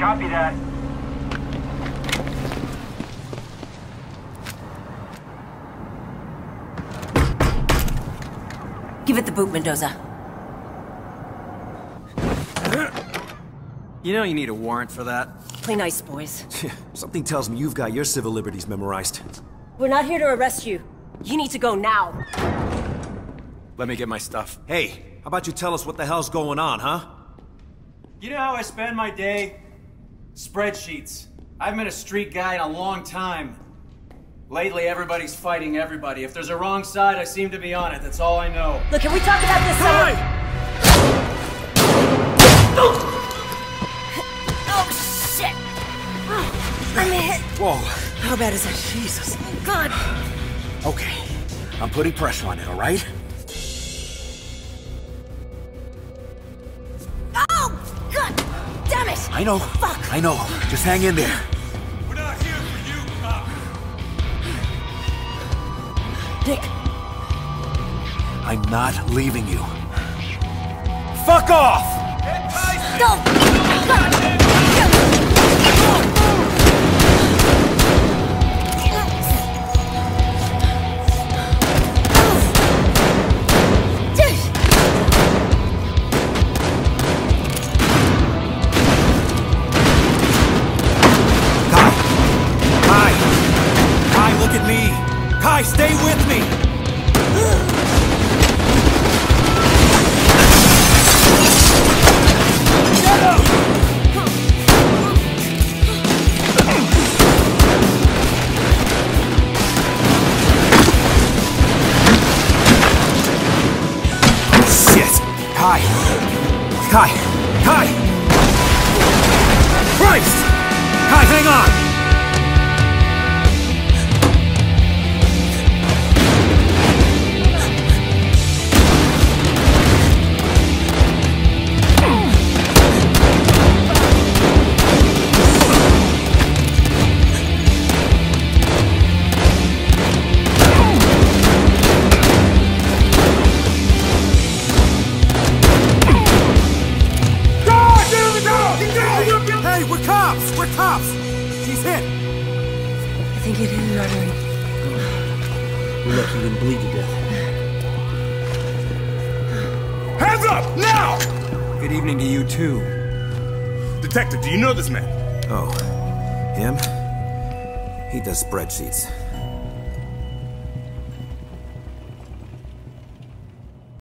Copy that. Give it the boot, Mendoza. You know you need a warrant for that. Play nice, boys. Something tells me you've got your civil liberties memorized. We're not here to arrest you. You need to go now. Let me get my stuff. Hey, how about you tell us what the hell's going on, huh? You know how I spend my day? Spreadsheets. I haven't been a street guy in a long time. Lately, everybody's fighting everybody. If there's a wrong side, I seem to be on it. That's all I know. Look, can we talk about this? Hey! Oh, oh, shit! I'm hit. Whoa. How bad is that? Jesus. God! Okay. I'm putting pressure on it, all right? Oh, God! Damn it! I know. Fuck! I know. Just hang in there. We're not here for you, cop. Nick, I'm not leaving you. Fuck off! no! Khai, stay with me! Shit! Khai! Khai! Khai! Christ! Khai, hang on! Think it hit an artery. We're lucky you didn't bleed to death. Hands up, now! Good evening to you too. Detective, do you know this man? Oh, him? He does spreadsheets.